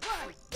Run!